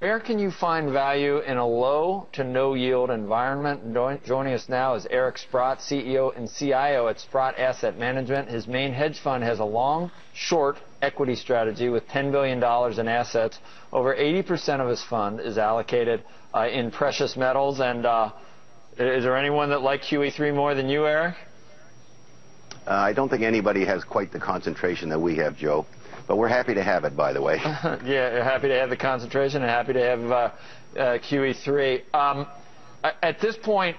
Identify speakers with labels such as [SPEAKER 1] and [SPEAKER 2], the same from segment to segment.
[SPEAKER 1] Where can you find value in a low to no yield environment? Joining us now is Eric Sprott, CEO and CIO at Sprott Asset Management. His main hedge fund has a long, short equity strategy with $10 billion in assets. Over 80% of his fund is allocated uh, in precious metals. And uh, is there anyone that likes QE3 more than you, Eric?
[SPEAKER 2] Uh, I don't think anybody has quite the concentration that we have, Joe. But we're happy to have it, by the way.
[SPEAKER 1] yeah, happy to have the concentration and happy to have uh, uh, QE3. Um, at this point,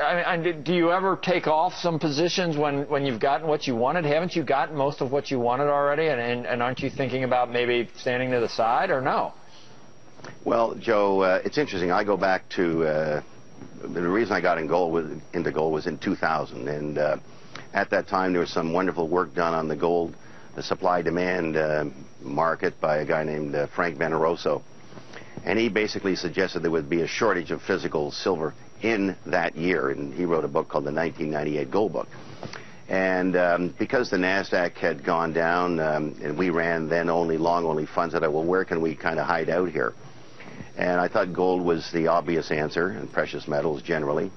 [SPEAKER 1] I mean, do you ever take off some positions when, when you've gotten what you wanted? Haven't you gotten most of what you wanted already? And, and, and aren't you thinking about maybe standing to the side or no?
[SPEAKER 2] Well, Joe, uh, it's interesting. I go back to uh, the reason I got in gold was, into gold was in 2000. And uh, at that time, there was some wonderful work done on the gold the supply-demand uh, market by a guy named uh, Frank Veneroso. And he basically suggested there would be a shortage of physical silver in that year. And he wrote a book called the 1998 Gold Book. And um, because the NASDAQ had gone down, um, and we ran then only long-only funds, I thought, well, where can we kind of hide out here? And I thought gold was the obvious answer, and precious metals generally.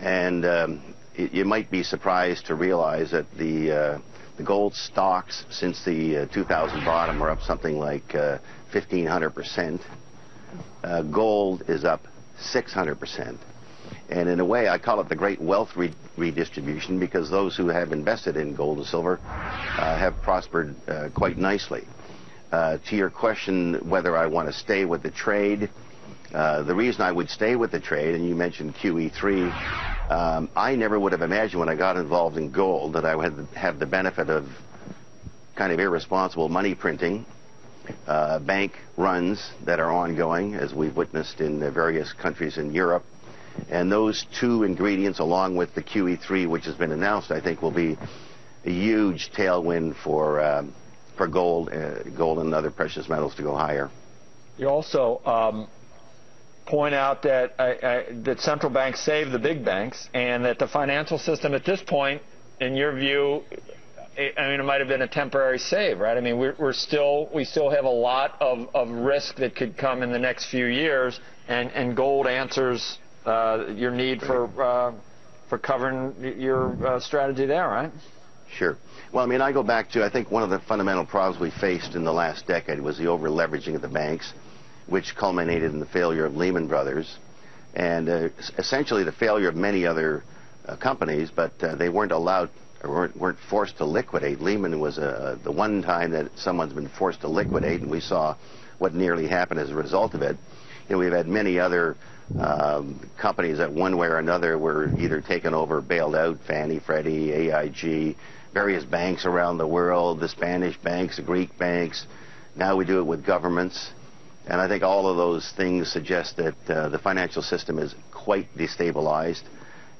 [SPEAKER 2] And um, it, you might be surprised to realize that the uh, the gold stocks since the uh, 2000 bottom are up something like uh, 1,500%. Uh, gold is up 600%. And in a way, I call it the great wealth re redistribution because those who have invested in gold and silver uh, have prospered uh, quite nicely. Uh, to your question whether I want to stay with the trade, the reason I would stay with the trade, and you mentioned QE3, um, I never would have imagined when I got involved in gold that I would have the benefit of kind of irresponsible money printing, uh, bank runs that are ongoing, as we've witnessed in the various countries in Europe. And those two ingredients, along with the QE3, which has been announced, I think will be a huge tailwind for um, for gold, uh, gold and other precious metals to go higher.
[SPEAKER 1] You also um, point out that uh, uh, that central banks save the big banks, and that the financial system at this point, in your view, I mean, it might have been a temporary save, right? I mean, we're, we're still we still have a lot of, of risk that could come in the next few years, and, and gold answers uh, your need for uh, for covering your uh, strategy there, right?
[SPEAKER 2] Sure. Well, I mean, I go back to I think one of the fundamental problems we faced in the last decade was the over leveraging of the banks which culminated in the failure of Lehman Brothers and uh, essentially the failure of many other uh, companies, but uh, they weren't allowed or weren't, weren't forced to liquidate. Lehman was uh, the one time that someone's been forced to liquidate, and we saw what nearly happened as a result of it. We've had many other um, companies that one way or another were either taken over, bailed out, Fannie, Freddie, AIG, various banks around the world, the Spanish banks, the Greek banks. Now we do it with governments. And I think all of those things suggest that uh, the financial system is quite destabilized.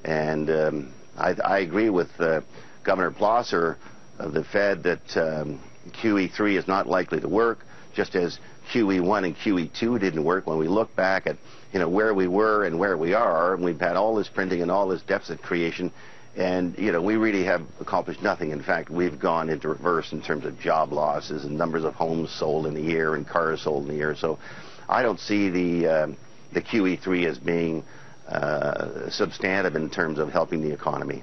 [SPEAKER 2] And um, I, I, agree with uh, Governor Plosser of the Fed that um, QE3 is not likely to work, just as QE1 and QE2 didn't work. When we look back at you know where we were and where we are, and we've had all this printing and all this deficit creation, and, you know, we really have accomplished nothing. In fact, we've gone into reverse in terms of job losses and numbers of homes sold in the year and cars sold in the year. So I don't see the, uh, the QE3 as being uh, substantive in terms of helping the economy.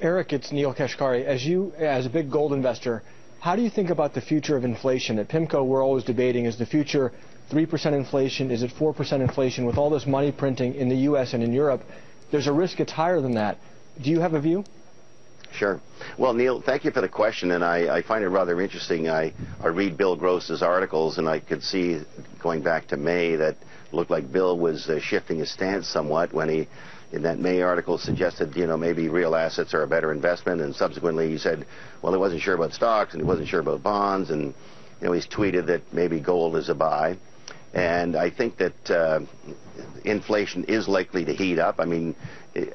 [SPEAKER 3] Eric, it's Neel Kashkari. As you, as a big gold investor, how do you think about the future of inflation? At PIMCO, we're always debating, is the future 3% inflation? Is it 4% inflation? With all this money printing in the U.S. and in Europe, there's a risk it's higher than that. Do you have a view?
[SPEAKER 2] Sure. Well, Neel, thank you for the question, and I, I find it rather interesting. I, I read Bill Gross's articles, and I could see going back to May that looked like Bill was uh, shifting his stance somewhat when he, in that May article, suggested you know maybe real assets are a better investment, and subsequently he said, well, he wasn't sure about stocks and he wasn't sure about bonds, and you know he's tweeted that maybe gold is a buy. And I think that uh, inflation is likely to heat up. I mean,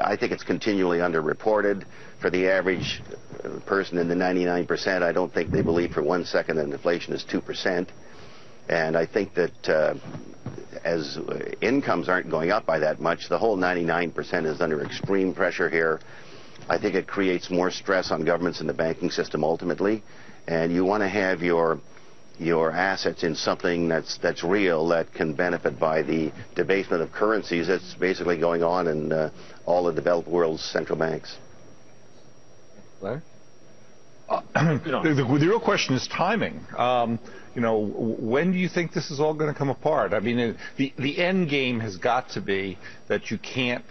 [SPEAKER 2] I think it's continually underreported. For the average person in the 99%, I don't think they believe for one second that inflation is 2%. And I think that uh, as incomes aren't going up by that much, the whole 99% is under extreme pressure here. I think it creates more stress on governments and the banking system ultimately. And you want to have your your assets in something that's that's real that can benefit by the debasement of currencies that's basically going on in uh, all the developed world's central banks.
[SPEAKER 4] Larry?
[SPEAKER 5] Uh, the, the, the, real question is timing. Um, you know, when do you think this is all going to come apart? I mean, the the end game has got to be that you can't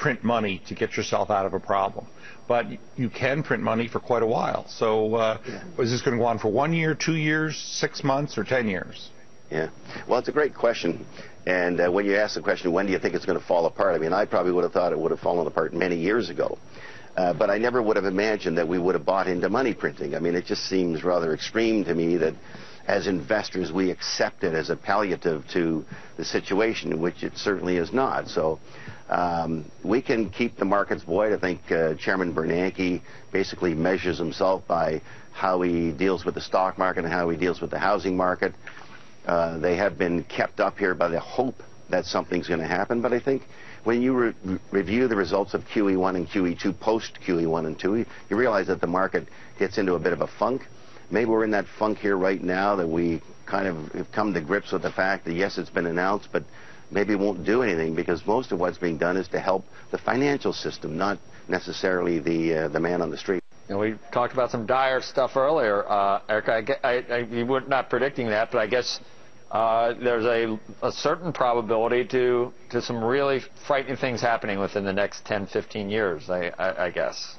[SPEAKER 5] print money to get yourself out of a problem. But you can print money for quite a while. So uh, yeah. is this going to go on for one year, two years, six months, or ten years?
[SPEAKER 2] Yeah. Well, it's a great question. And uh, when you ask the question, when do you think it's going to fall apart? I mean, I probably would have thought it would have fallen apart many years ago. Uh, but I never would have imagined that we would have bought into money printing. I mean, it just seems rather extreme to me that as investors we accept it as a palliative to the situation, which it certainly is not. So um, we can keep the markets buoyed. I think uh, Chairman Bernanke basically measures himself by how he deals with the stock market and how he deals with the housing market. Uh, they have been kept up here by the hope that something's going to happen, but I think when you re review the results of QE1 and QE2 post QE1 and 2, you realize that the market gets into a bit of a funk. Maybe we're in that funk here right now that we kind of have come to grips with the fact that yes, it's been announced, but maybe it won't do anything because most of what's being done is to help the financial system, not necessarily the uh, the man on the street.
[SPEAKER 1] You know, we talked about some dire stuff earlier, uh, Eric. I, I, I, you were not predicting that, but I guess uh, there's a, a, certain probability to, to some really frightening things happening within the next 10, 15 years, I, I, I, guess.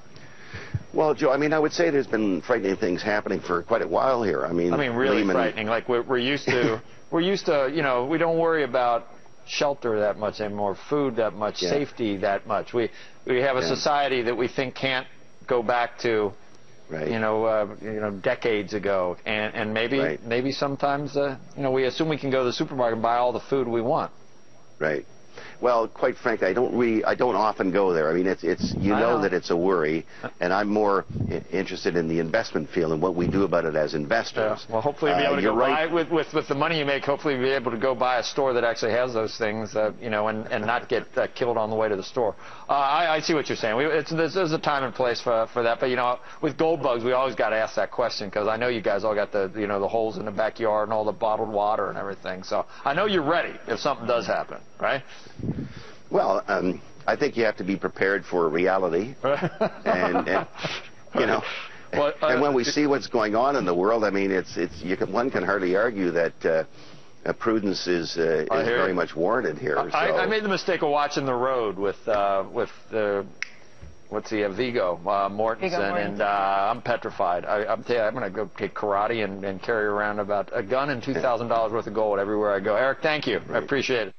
[SPEAKER 2] Well, Joe, I mean, I would say there's been frightening things happening for quite a while here. I mean,
[SPEAKER 1] I mean, really Lehman... frightening. Like we're, we're used to, we're used to, you know, we don't worry about shelter that much anymore, food that much, yeah. safety that much. We we have a yeah. society that we think can't go back to right. you know, uh, you know, decades ago, and and maybe right. maybe sometimes, uh, you know, we assume we can go to the supermarket and buy all the food we want.
[SPEAKER 2] Right. Well, quite frankly, I don't really, I don't often go there. I mean, it's, it's, you know, know, that it's a worry, and I'm more interested in the investment field and what we do about it as investors.
[SPEAKER 1] Yeah. Well, hopefully, you'll be able to uh, go right. buy with, with with the money you make. Hopefully, you'll be able to go buy a store that actually has those things, uh, you know, and and not get uh, killed on the way to the store. Uh, I, I see what you're saying. We, it's, there's, there's a time and place for for that, but you know, with gold bugs, we always got to ask that question because I know you guys all got the you know the holes in the backyard and all the bottled water and everything. So I know you're ready if something does happen, right?
[SPEAKER 2] Well, um, I think you have to be prepared for reality, and, and you know. Well, uh, and when we see what's going on in the world, I mean, it's it's you can, one can hardly argue that uh, uh, prudence is uh, is very you. much warranted here.
[SPEAKER 1] I,
[SPEAKER 2] so.
[SPEAKER 1] I, made the mistake of watching The Road with uh, with uh, what's he, uh, Viggo uh, Mortensen, and uh, I'm petrified. I, I'm, I'm going to go take karate and, and carry around about a gun and $2,000 worth of gold everywhere I go. Eric, thank you. Right. I appreciate it.